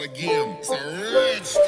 Again, it's a rich.